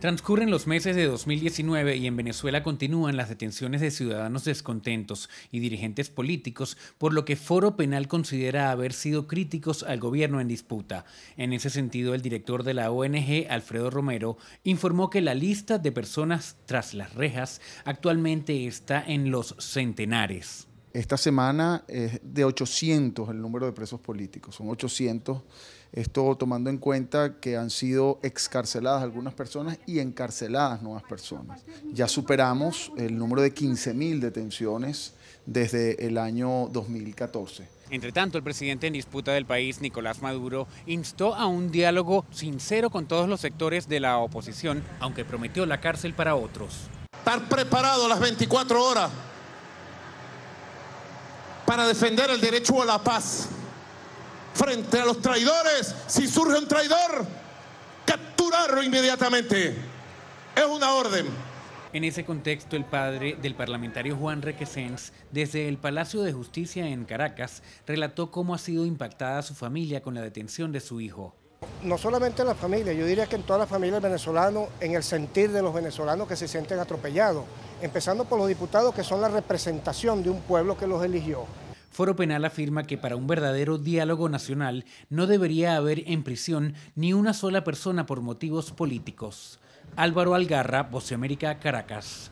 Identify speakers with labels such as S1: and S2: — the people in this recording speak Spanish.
S1: Transcurren los meses de 2019 y en Venezuela continúan las detenciones de ciudadanos descontentos y dirigentes políticos, por lo que Foro Penal considera haber sido críticos al gobierno en disputa. En ese sentido, el director de la ONG, Alfredo Romero, informó que la lista de personas tras las rejas actualmente está en los centenares.
S2: Esta semana es de 800 el número de presos políticos, son 800, esto tomando en cuenta que han sido excarceladas algunas personas y encarceladas nuevas personas. Ya superamos el número de 15.000 detenciones desde el año 2014.
S1: Entre tanto, el presidente en disputa del país, Nicolás Maduro, instó a un diálogo sincero con todos los sectores de la oposición, aunque prometió la cárcel para otros.
S3: Estar preparado las 24 horas para defender el derecho a la paz. Frente a los traidores, si surge un traidor, capturarlo inmediatamente. Es una orden.
S1: En ese contexto, el padre del parlamentario Juan Requesens, desde el Palacio de Justicia en Caracas, relató cómo ha sido impactada su familia con la detención de su hijo.
S4: No solamente en la familia, yo diría que en todas las familias venezolanas, en el sentir de los venezolanos que se sienten atropellados, empezando por los diputados que son la representación de un pueblo que los eligió.
S1: Foro Penal afirma que para un verdadero diálogo nacional no debería haber en prisión ni una sola persona por motivos políticos. Álvaro Algarra, Voce América, Caracas.